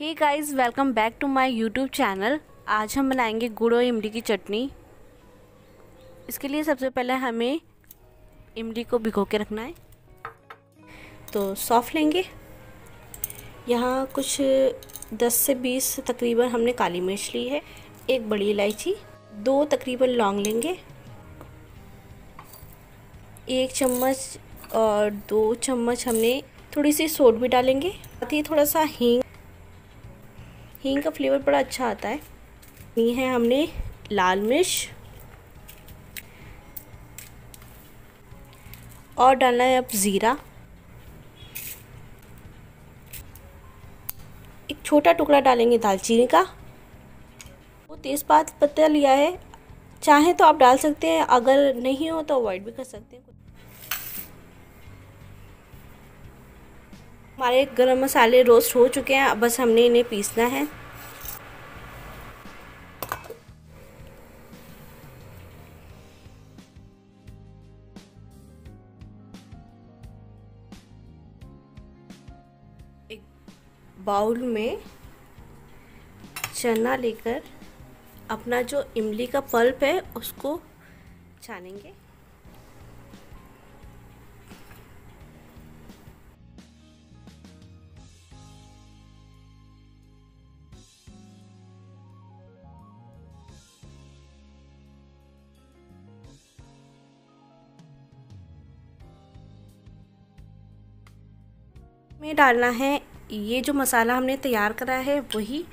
Hey guys welcome back to my YouTube channel आज हम बनाएँगे गुड़ और इमली की चटनी। इसके लिए सबसे पहले हमें इमली को भिगो के रखना है। तो सॉफ्ट लेंगे। यहाँ कुछ 10 से 20 तकरीबन हमने काली मिर्च ली है, एक बड़ी इलायची, दो तकरीबन लौंग लेंगे, एक चम्मच और दो चम्मच हमने थोड़ी सी सोड भी डालेंगे। साथ ही थोड़ा सा हींग हींग का फ्लेवर बड़ा अच्छा आता है। ये है हमने लाल मिर्च। और डालना है अब ज़ीरा। एक छोटा टुकड़ा डालेंगे दालचीनी का। वो तेज़पात पत्ता लिया है। चाहे तो आप डाल सकते हैं, अगर नहीं हो तो अवॉइड भी कर सकते हैं। हमारे गरम मसाले रोस्ट हो चुके हैं, अब बस हमने इन्हें पीसना है। बाउल में चना लेकर अपना जो इमली का पल्प है उसको छानेंगे। में डालना है। ये जो मसाला हमने तैयार करा है वही।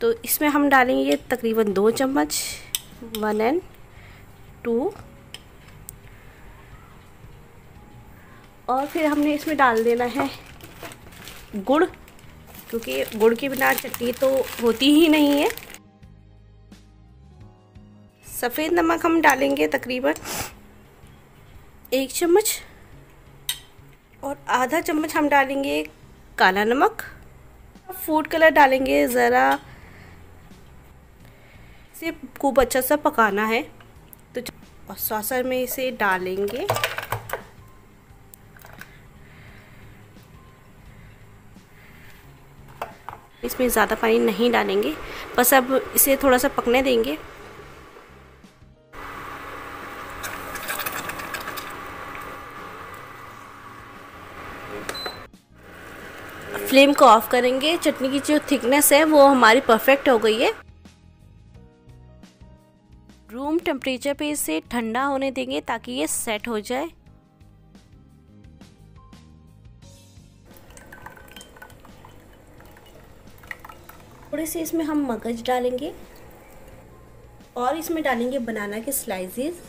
तो इसमें हम डालेंगे तकरीबन दो चम्मच, वन एंड टू। और फिर हमने इसमें डाल देना है गुड़, क्योंकि गुड़ के बिना चटनी तो होती ही नहीं है। सफ़ेद नमक हम डालेंगे तकरीबन एक चम्मच। और आधा चम्मच हम डालेंगे काला नमक। फ़ूड कलर डालेंगे ज़रा। इसे खूब अच्छा सा पकाना है। तो और सॉसर में इसे डालेंगे। इसमें ज़्यादा पानी नहीं डालेंगे। बस अब इसे थोड़ा सा पकने देंगे। फ्लेम को ऑफ़ करेंगे। चटनी की जो थिकनेस है, वो हमारी परफेक्ट हो गई है। रूम टेम्परेचर पे इसे ठंडा होने देंगे ताकि ये सेट हो जाए। थोड़े से इसमें हम मगज डालेंगे और इसमें डालेंगे बनाना के स्लाइसेस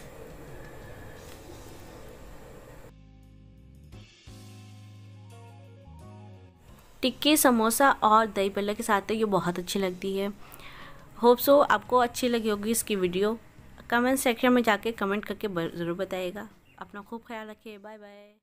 टिक्के, समोसा और दही भल्ले के साथ तो ये बहुत अच्छी लगती है। होप सो आपको अच्छी लगी होगी इसकी वीडियो कमेंट सेक्शन में जाके कमेंट करके ज़रूर बताइएगा। अपना खूब ख्याल रखिए। Bye bye